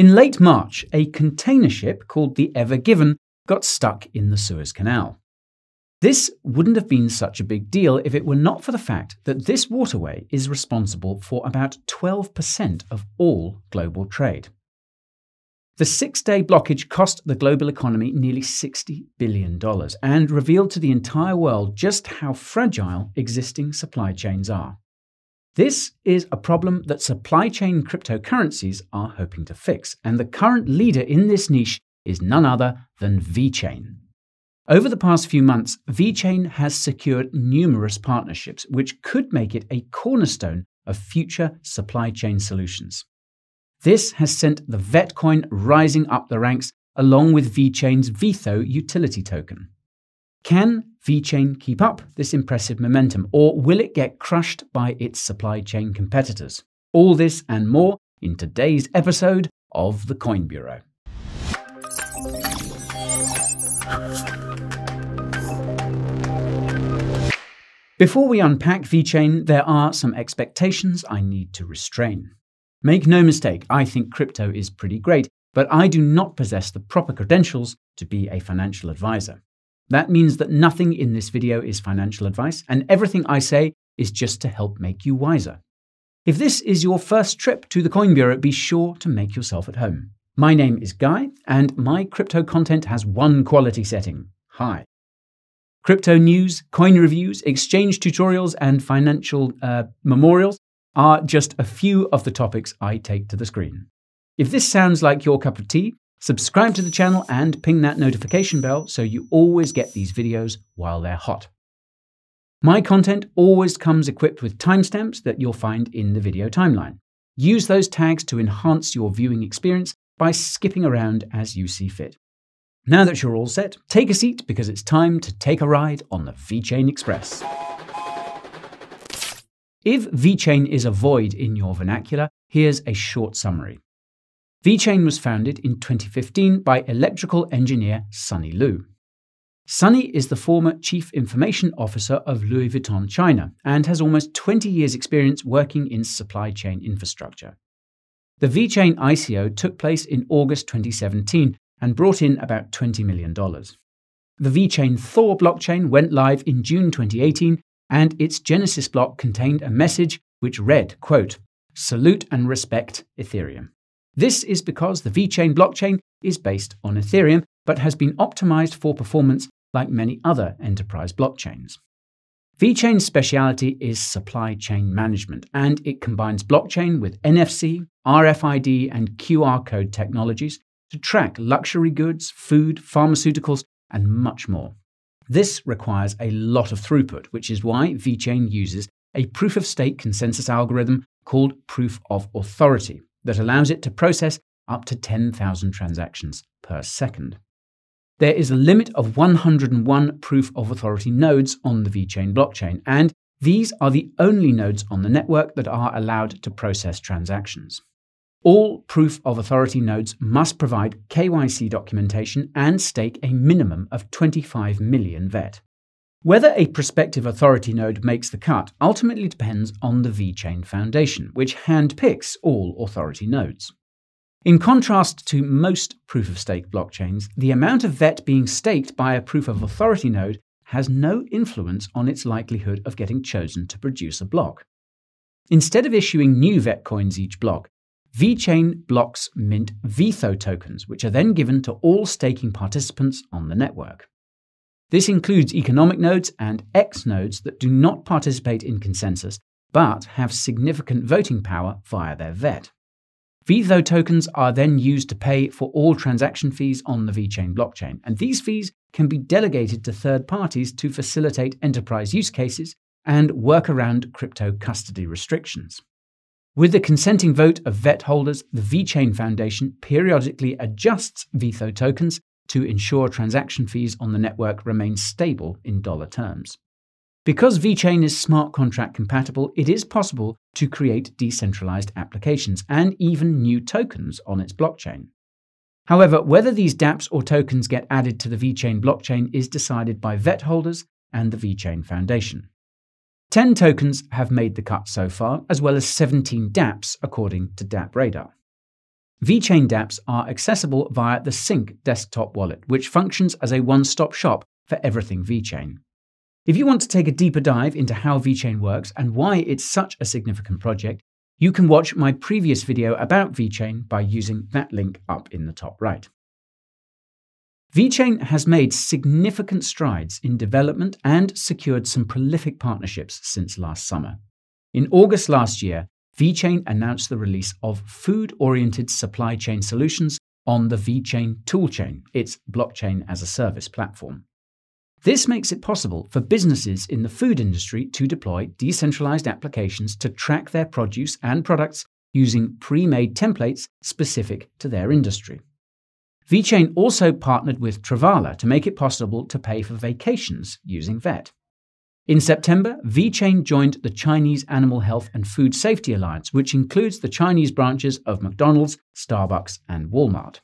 In late March, a container ship called the Ever Given got stuck in the Suez Canal. This wouldn't have been such a big deal if it were not for the fact that this waterway is responsible for about 12% of all global trade. The six day blockage cost the global economy nearly $60 billion and revealed to the entire world just how fragile existing supply chains are. This is a problem that supply chain cryptocurrencies are hoping to fix, and the current leader in this niche is none other than VeChain. Over the past few months, VeChain has secured numerous partnerships which could make it a cornerstone of future supply chain solutions. This has sent the VET coin rising up the ranks along with VeChain's VeTho utility token. Can VeChain keep up this impressive momentum, or will it get crushed by its supply chain competitors? All this and more in today's episode of the Coin Bureau. Before we unpack VeChain, there are some expectations I need to restrain. Make no mistake, I think crypto is pretty great, but I do not possess the proper credentials to be a financial advisor. That means that nothing in this video is financial advice, and everything I say is just to help make you wiser. If this is your first trip to the Coin Bureau, be sure to make yourself at home. My name is Guy, and my crypto content has one quality setting high. Crypto news, coin reviews, exchange tutorials, and financial uh, memorials are just a few of the topics I take to the screen. If this sounds like your cup of tea, subscribe to the channel and ping that notification bell so you always get these videos while they're hot. My content always comes equipped with timestamps that you'll find in the video timeline. Use those tags to enhance your viewing experience by skipping around as you see fit. Now that you're all set, take a seat because it's time to take a ride on the VeChain Express. If VeChain is a void in your vernacular, here's a short summary. VeChain was founded in 2015 by electrical engineer Sunny Lu. Sunny is the former Chief Information Officer of Louis Vuitton China and has almost 20 years' experience working in supply chain infrastructure. The VeChain ICO took place in August 2017 and brought in about $20 million. The VeChain Thor blockchain went live in June 2018 and its Genesis block contained a message which read, quote, Salute and respect Ethereum. This is because the VeChain blockchain is based on Ethereum, but has been optimized for performance like many other enterprise blockchains. VeChain's speciality is supply chain management, and it combines blockchain with NFC, RFID, and QR code technologies to track luxury goods, food, pharmaceuticals, and much more. This requires a lot of throughput, which is why VeChain uses a proof of stake consensus algorithm called proof of authority that allows it to process up to 10,000 transactions per second. There is a limit of 101 proof of authority nodes on the VeChain blockchain, and these are the only nodes on the network that are allowed to process transactions. All proof of authority nodes must provide KYC documentation and stake a minimum of 25 million VET. Whether a prospective authority node makes the cut ultimately depends on the VeChain Foundation, which handpicks all authority nodes. In contrast to most proof of stake blockchains, the amount of VET being staked by a proof of authority node has no influence on its likelihood of getting chosen to produce a block. Instead of issuing new VET coins each block, VeChain blocks mint VeTho tokens, which are then given to all staking participants on the network. This includes economic nodes and X nodes that do not participate in consensus but have significant voting power via their VET. VeTho tokens are then used to pay for all transaction fees on the VeChain blockchain, and these fees can be delegated to third parties to facilitate enterprise use cases and work around crypto custody restrictions. With the consenting vote of VET holders, the VeChain Foundation periodically adjusts VeTho tokens to ensure transaction fees on the network remain stable in dollar terms. Because VeChain is smart contract compatible, it is possible to create decentralized applications and even new tokens on its blockchain. However, whether these dApps or tokens get added to the VeChain blockchain is decided by VET holders and the VeChain Foundation. 10 tokens have made the cut so far, as well as 17 dApps, according to DApp Radar. VeChain dApps are accessible via the Sync desktop wallet, which functions as a one stop shop for everything VeChain. If you want to take a deeper dive into how VeChain works and why it's such a significant project, you can watch my previous video about VeChain by using that link up in the top right. VeChain has made significant strides in development and secured some prolific partnerships since last summer. In August last year, VeChain announced the release of food oriented supply chain solutions on the VeChain toolchain, its blockchain as a service platform. This makes it possible for businesses in the food industry to deploy decentralized applications to track their produce and products using pre made templates specific to their industry. VeChain also partnered with Travala to make it possible to pay for vacations using VET. In September, VeChain joined the Chinese Animal Health and Food Safety Alliance, which includes the Chinese branches of McDonald's, Starbucks, and Walmart.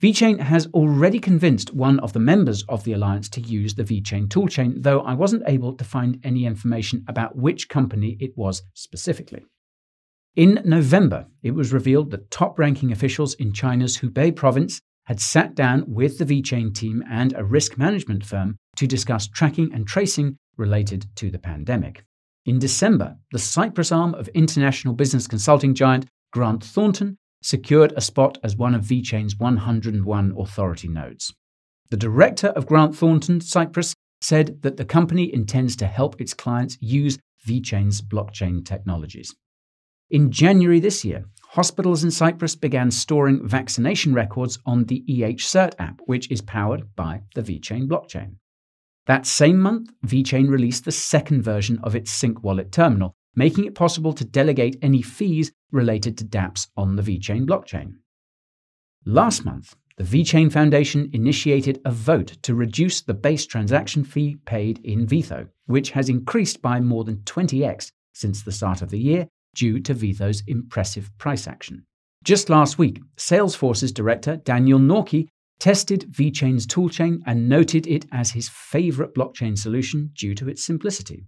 VeChain has already convinced one of the members of the alliance to use the VeChain toolchain, though I wasn't able to find any information about which company it was specifically. In November, it was revealed that top ranking officials in China's Hubei province had sat down with the VeChain team and a risk management firm to discuss tracking and tracing related to the pandemic. In December, the Cyprus arm of international business consulting giant Grant Thornton secured a spot as one of VeChain's 101 authority nodes. The director of Grant Thornton Cyprus said that the company intends to help its clients use VeChain's blockchain technologies. In January this year, hospitals in Cyprus began storing vaccination records on the EHCert app, which is powered by the VeChain blockchain. That same month, VeChain released the second version of its Sync Wallet terminal, making it possible to delegate any fees related to dApps on the VeChain blockchain. Last month, the VeChain Foundation initiated a vote to reduce the base transaction fee paid in VeTho, which has increased by more than 20x since the start of the year due to VeTho's impressive price action. Just last week, Salesforce's director Daniel Norky tested VeChain's toolchain and noted it as his favorite blockchain solution due to its simplicity.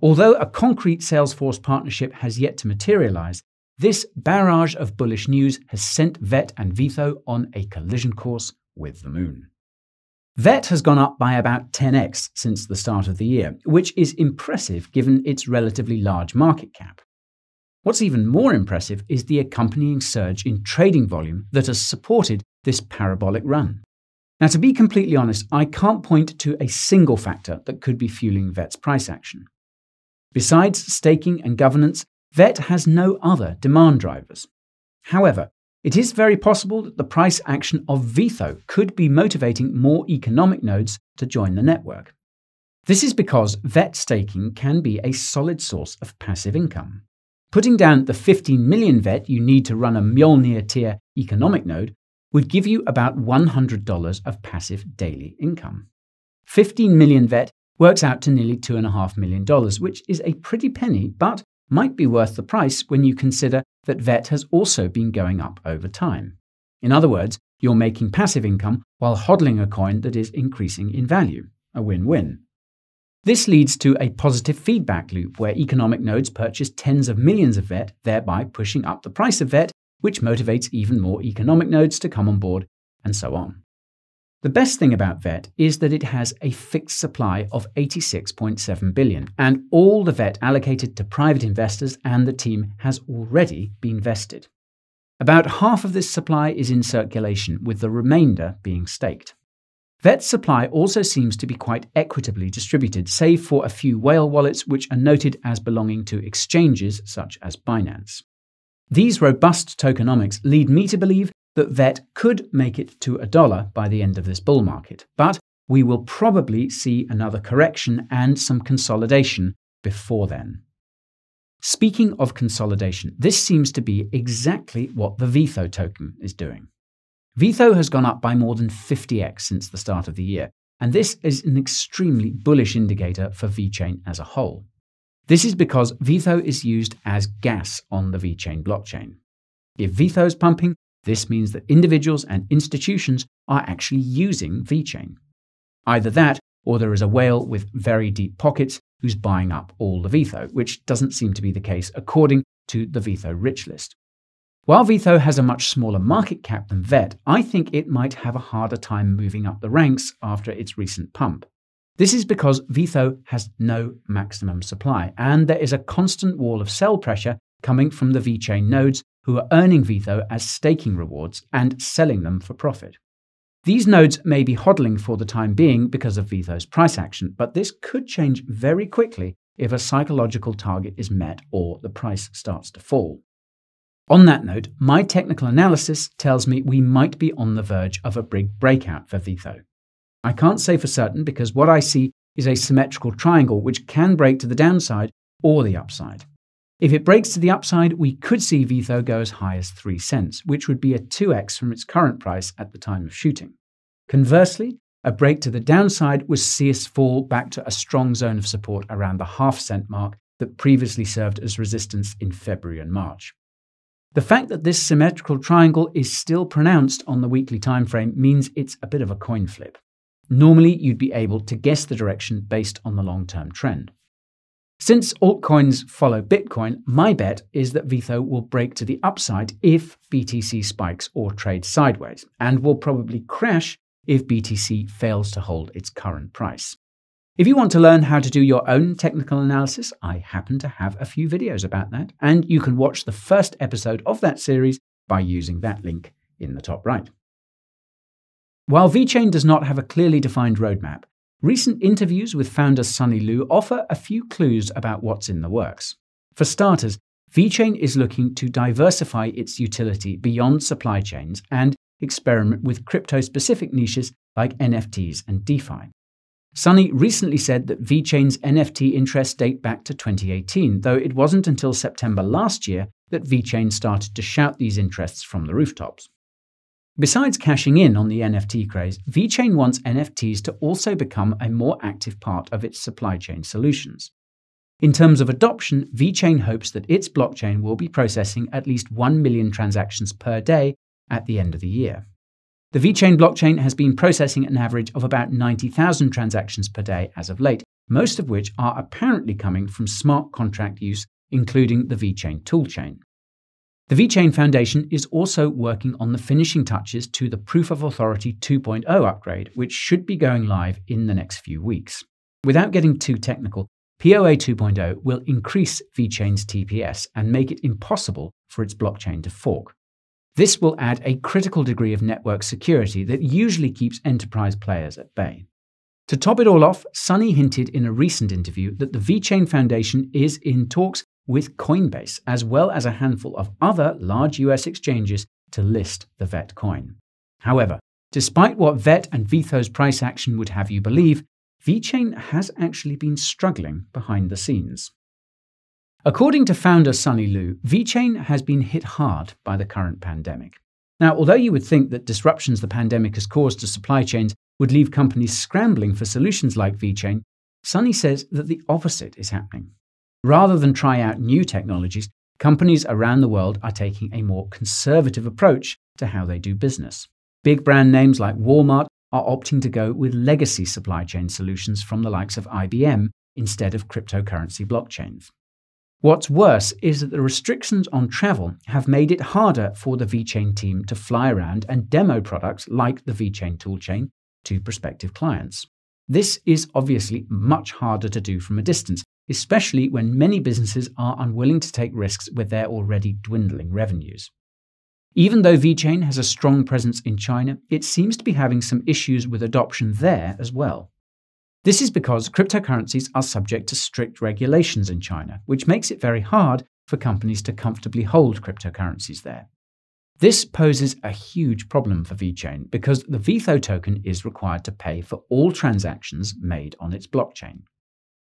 Although a concrete Salesforce partnership has yet to materialize, this barrage of bullish news has sent VET and VeTho on a collision course with the moon. VET has gone up by about 10x since the start of the year, which is impressive given its relatively large market cap. What's even more impressive is the accompanying surge in trading volume that has supported this parabolic run. Now, to be completely honest, I can't point to a single factor that could be fueling VET's price action. Besides staking and governance, VET has no other demand drivers. However, it is very possible that the price action of VeTho could be motivating more economic nodes to join the network. This is because VET staking can be a solid source of passive income. Putting down the 15 million VET you need to run a Mjolnir tier economic node would give you about $100 of passive daily income. 15 million VET works out to nearly $2.5 million, which is a pretty penny, but might be worth the price when you consider that VET has also been going up over time. In other words, you're making passive income while hodling a coin that is increasing in value. A win win. This leads to a positive feedback loop where economic nodes purchase tens of millions of VET, thereby pushing up the price of VET, which motivates even more economic nodes to come on board, and so on. The best thing about VET is that it has a fixed supply of 86.7 billion, and all the VET allocated to private investors and the team has already been vested. About half of this supply is in circulation, with the remainder being staked. VET supply also seems to be quite equitably distributed, save for a few whale wallets which are noted as belonging to exchanges such as Binance. These robust tokenomics lead me to believe that VET could make it to a dollar by the end of this bull market, but we will probably see another correction and some consolidation before then. Speaking of consolidation, this seems to be exactly what the VeTho token is doing. VeTho has gone up by more than 50x since the start of the year, and this is an extremely bullish indicator for VeChain as a whole. This is because VeTho is used as gas on the VeChain blockchain. If VeTho is pumping, this means that individuals and institutions are actually using VeChain. Either that, or there is a whale with very deep pockets who's buying up all the VeTho, which doesn't seem to be the case according to the VeTho rich list. While VeTho has a much smaller market cap than VET, I think it might have a harder time moving up the ranks after its recent pump. This is because VeTho has no maximum supply, and there is a constant wall of sell pressure coming from the VeChain nodes who are earning VeTho as staking rewards and selling them for profit. These nodes may be hodling for the time being because of VeTho's price action, but this could change very quickly if a psychological target is met or the price starts to fall. On that note, my technical analysis tells me we might be on the verge of a big breakout for VeTho. I can't say for certain because what I see is a symmetrical triangle which can break to the downside or the upside. If it breaks to the upside, we could see VeTho go as high as 3 cents, which would be a 2x from its current price at the time of shooting. Conversely, a break to the downside would see us fall back to a strong zone of support around the half cent mark that previously served as resistance in February and March. The fact that this symmetrical triangle is still pronounced on the weekly time frame means it's a bit of a coin flip. Normally, you'd be able to guess the direction based on the long term trend. Since altcoins follow Bitcoin, my bet is that VeTho will break to the upside if BTC spikes or trades sideways, and will probably crash if BTC fails to hold its current price. If you want to learn how to do your own technical analysis, I happen to have a few videos about that, and you can watch the first episode of that series by using that link in the top right. While VeChain does not have a clearly defined roadmap, recent interviews with founder Sunny Lu offer a few clues about what's in the works. For starters, VeChain is looking to diversify its utility beyond supply chains and experiment with crypto specific niches like NFTs and DeFi. Sunny recently said that VeChain's NFT interests date back to 2018, though it wasn't until September last year that VeChain started to shout these interests from the rooftops. Besides cashing in on the NFT craze, VeChain wants NFTs to also become a more active part of its supply chain solutions. In terms of adoption, VeChain hopes that its blockchain will be processing at least 1 million transactions per day at the end of the year. The VeChain blockchain has been processing an average of about 90,000 transactions per day as of late, most of which are apparently coming from smart contract use, including the VeChain toolchain. The VeChain Foundation is also working on the finishing touches to the Proof of Authority 2.0 upgrade, which should be going live in the next few weeks. Without getting too technical, POA 2.0 will increase VeChain's TPS and make it impossible for its blockchain to fork. This will add a critical degree of network security that usually keeps enterprise players at bay. To top it all off, Sunny hinted in a recent interview that the VeChain Foundation is in talks with Coinbase, as well as a handful of other large US exchanges to list the VET coin. However, despite what VET and VeTho's price action would have you believe, VeChain has actually been struggling behind the scenes. According to founder Sunny Lu, VeChain has been hit hard by the current pandemic. Now, although you would think that disruptions the pandemic has caused to supply chains would leave companies scrambling for solutions like VeChain, Sunny says that the opposite is happening. Rather than try out new technologies, companies around the world are taking a more conservative approach to how they do business. Big brand names like Walmart are opting to go with legacy supply chain solutions from the likes of IBM instead of cryptocurrency blockchains. What's worse is that the restrictions on travel have made it harder for the VeChain team to fly around and demo products like the VeChain toolchain to prospective clients. This is obviously much harder to do from a distance, especially when many businesses are unwilling to take risks with their already dwindling revenues. Even though VeChain has a strong presence in China, it seems to be having some issues with adoption there as well. This is because cryptocurrencies are subject to strict regulations in China, which makes it very hard for companies to comfortably hold cryptocurrencies there. This poses a huge problem for VeChain because the VeTho token is required to pay for all transactions made on its blockchain.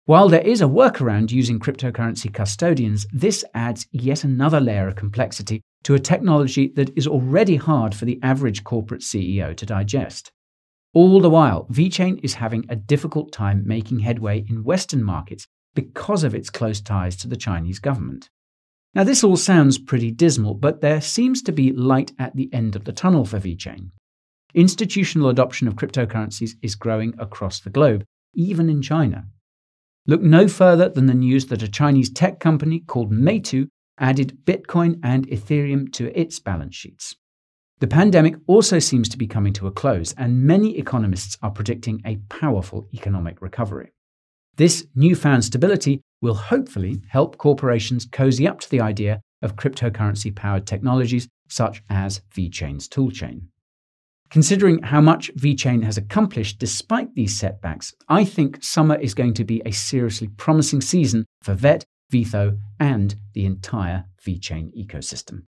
While there is a workaround using cryptocurrency custodians, this adds yet another layer of complexity to a technology that is already hard for the average corporate CEO to digest. All the while, VeChain is having a difficult time making headway in Western markets because of its close ties to the Chinese government. Now, this all sounds pretty dismal, but there seems to be light at the end of the tunnel for VeChain. Institutional adoption of cryptocurrencies is growing across the globe, even in China. Look no further than the news that a Chinese tech company called Meitu added Bitcoin and Ethereum to its balance sheets. The pandemic also seems to be coming to a close, and many economists are predicting a powerful economic recovery. This newfound stability will hopefully help corporations cozy up to the idea of cryptocurrency powered technologies such as VeChain's toolchain. Considering how much VeChain has accomplished despite these setbacks, I think summer is going to be a seriously promising season for VET, VETHO, and the entire VeChain ecosystem.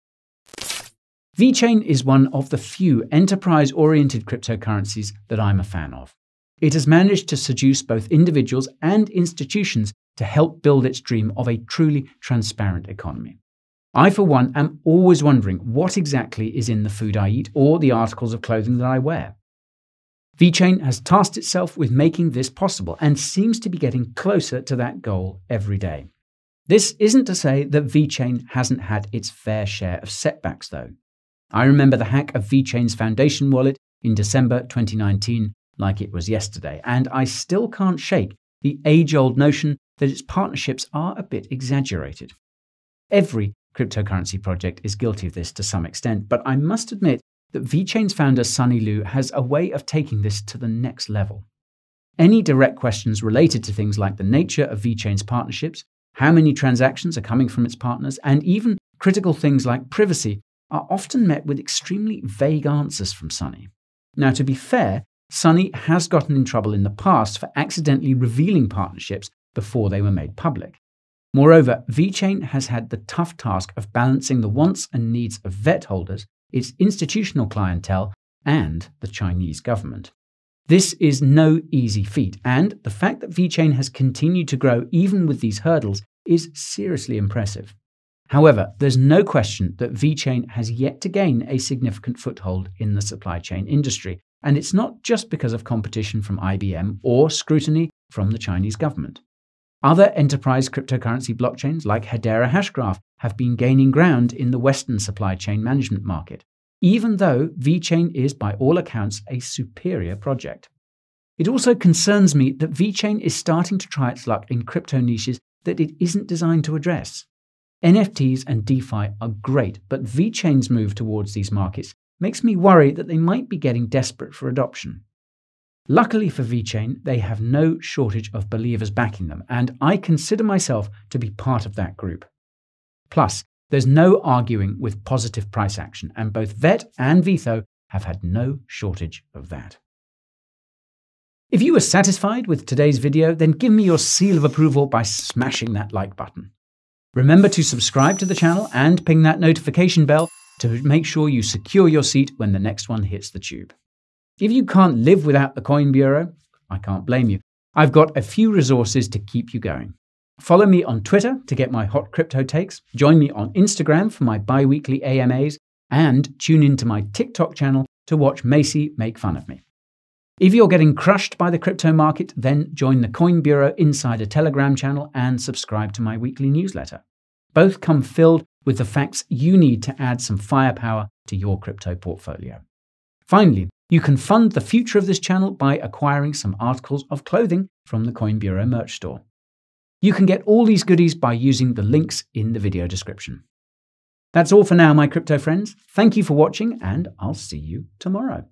VeChain is one of the few enterprise oriented cryptocurrencies that I'm a fan of. It has managed to seduce both individuals and institutions to help build its dream of a truly transparent economy. I, for one, am always wondering what exactly is in the food I eat or the articles of clothing that I wear. VeChain has tasked itself with making this possible and seems to be getting closer to that goal every day. This isn't to say that VeChain hasn't had its fair share of setbacks, though. I remember the hack of VeChain's foundation wallet in December 2019 like it was yesterday, and I still can't shake the age old notion that its partnerships are a bit exaggerated. Every cryptocurrency project is guilty of this to some extent, but I must admit that VeChain's founder Sunny Lu has a way of taking this to the next level. Any direct questions related to things like the nature of VeChain's partnerships, how many transactions are coming from its partners, and even critical things like privacy are often met with extremely vague answers from Sunny. Now, to be fair, Sunny has gotten in trouble in the past for accidentally revealing partnerships before they were made public. Moreover, VeChain has had the tough task of balancing the wants and needs of VET holders, its institutional clientele, and the Chinese government. This is no easy feat, and the fact that VeChain has continued to grow even with these hurdles is seriously impressive. However, there's no question that VeChain has yet to gain a significant foothold in the supply chain industry, and it's not just because of competition from IBM or scrutiny from the Chinese government. Other enterprise cryptocurrency blockchains like Hedera Hashgraph have been gaining ground in the Western supply chain management market, even though VeChain is by all accounts a superior project. It also concerns me that VeChain is starting to try its luck in crypto niches that it isn't designed to address. NFTs and DeFi are great, but VeChain's move towards these markets makes me worry that they might be getting desperate for adoption. Luckily for VeChain, they have no shortage of believers backing them, and I consider myself to be part of that group. Plus, there's no arguing with positive price action, and both VET and VETHO have had no shortage of that. If you were satisfied with today's video, then give me your seal of approval by smashing that like button. Remember to subscribe to the channel and ping that notification bell to make sure you secure your seat when the next one hits the tube. If you can't live without the Coin Bureau, I can't blame you. I've got a few resources to keep you going. Follow me on Twitter to get my hot crypto takes, join me on Instagram for my bi weekly AMAs, and tune into my TikTok channel to watch Macy make fun of me. If you're getting crushed by the crypto market, then join the Coin Bureau Insider Telegram channel and subscribe to my weekly newsletter. Both come filled with the facts you need to add some firepower to your crypto portfolio. Finally, you can fund the future of this channel by acquiring some articles of clothing from the Coin Bureau merch store. You can get all these goodies by using the links in the video description. That's all for now, my crypto friends. Thank you for watching, and I'll see you tomorrow.